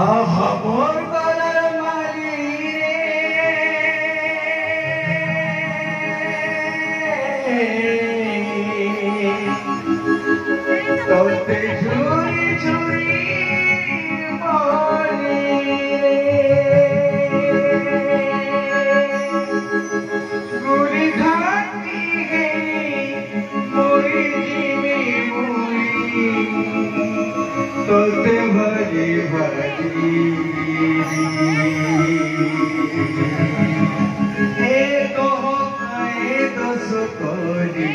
Ah, boy. Hari Hari हे तो हो आए तो सुकोरी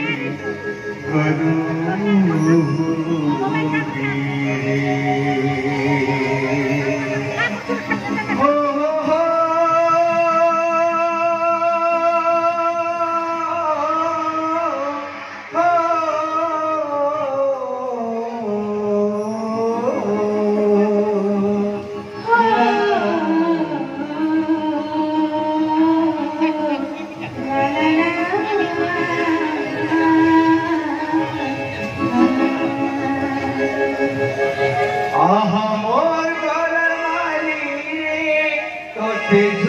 You.